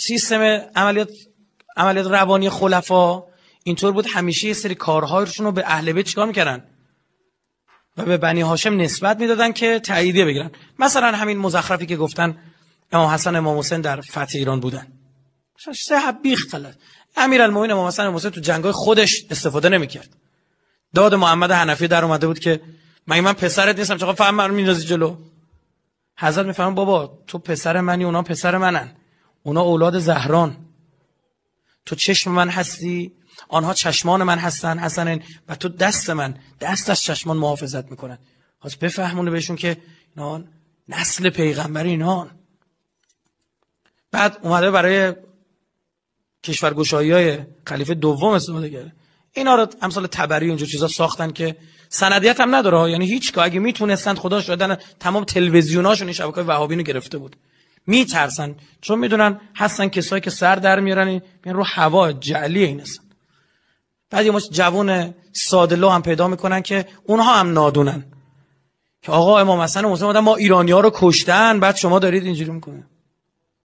سیستم عملیات عملیات روانی خلفا اینطور بود همیشه یه سری کارهایشون رو به اهل بیت چیکار می‌کردن؟ و به بنی هاشم نسبت می‌دادن که تاییدیه بگیرن. مثلا همین مزخرفی که گفتن امام حسن امام حسین در فتح ایران بودن. سه بیخ غلط. امیرالمومنین امام حسن امام تو جنگای خودش استفاده نمی‌کرد. داد محمد حنفی در اومده بود که من من پسرت نیستم چقدر فهم من میندازی جلو؟ حضرت می‌فهمن بابا تو پسر منی اونا پسر منن. اونا اولاد زهران. تو چشم من هستی؟ آنها چشمان من هستن حسن و تو دست من دست از چشمان محافظت می‌کنن. خواست بفهمونه بهشون که اینا نسل پیغمبر اینا. بعد اومده برای کشورگشایی های خلیفه دوم استفاده کرده. اینا رو امثال تبری اونجا چیزا ساختن که سندیت هم نداره یعنی هیچ که اگه می‌تونستن خدا شدن تمام تلویزیوناشون این شبکه وهابی گرفته بود. میترسن. چون می‌دونن هستن کسایی که سر در میارن این رو هوا جعلی این هستن. بعد یه جوون سادلو هم پیدا می‌کنن که اونها هم نادونن. که آقا امام حسن مسلم ما ایرانی ها رو کشتن بعد شما دارید اینجوری می‌کنه